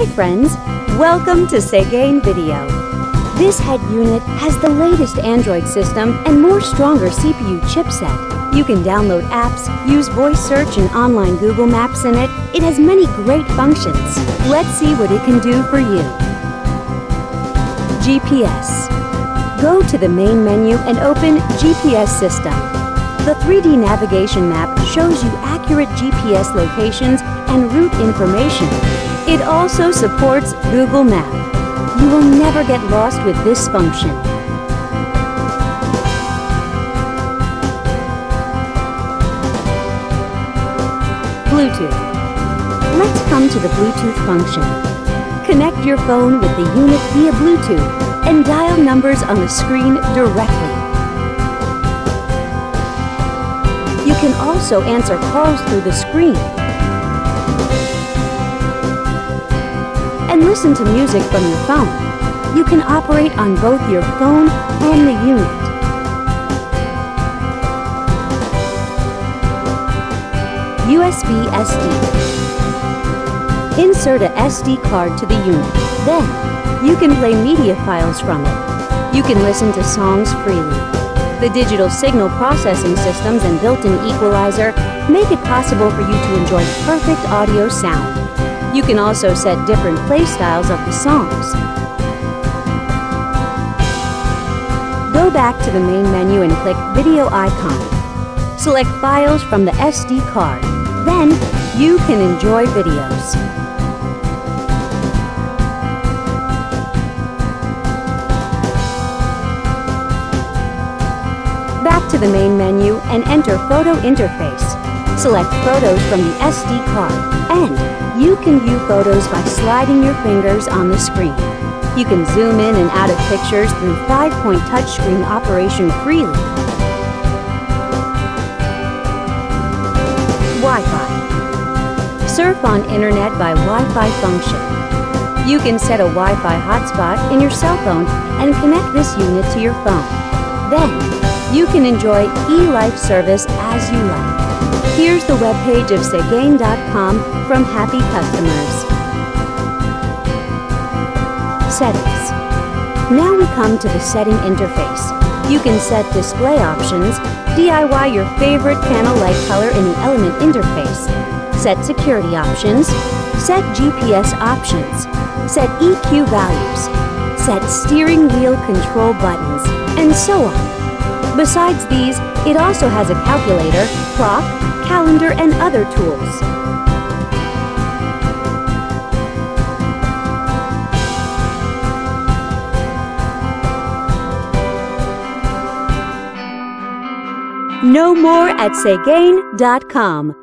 Hi friends, welcome to Seicane Video. This head unit has the latest Android system and more stronger CPU chipset. You can download apps, use voice search and online Google Maps in it. It has many great functions. Let's see what it can do for you. GPS. Go to the main menu and open GPS System. The 3D navigation map shows you accurate GPS locations and route information. It also supports Google Map. You will never get lost with this function. Bluetooth. Let's come to the Bluetooth function. Connect your phone with the unit via Bluetooth and dial numbers on the screen directly. You can also answer calls through the screen and listen to music from your phone. You can operate on both your phone and the unit. USB SD. Insert a SD card to the unit. Then, you can play media files from it. You can listen to songs freely. The digital signal processing systems and built-in equalizer make it possible for you to enjoy perfect audio sound. You can also set different play styles of the songs. Go back to the main menu and click Video icon. Select Files from the SD card. Then, you can enjoy videos. Back to the main menu and enter Photo Interface. Select photos from the SD card and you can view photos by sliding your fingers on the screen. You can zoom in and out of pictures through 5-point touchscreen operation freely. Wi-Fi. Surf on internet by Wi-Fi function. You can set a Wi-Fi hotspot in your cell phone and connect this unit to your phone. Then, you can enjoy eLife service as you like. Here's the webpage of Seicane.com from happy customers. Settings. Now we come to the setting interface. You can set display options, DIY your favorite panel light color in the element interface, set security options, set GPS options, set EQ values, set steering wheel control buttons, and so on. Besides these, it also has a calculator, clock, calendar, and other tools. No more at Seicane.com.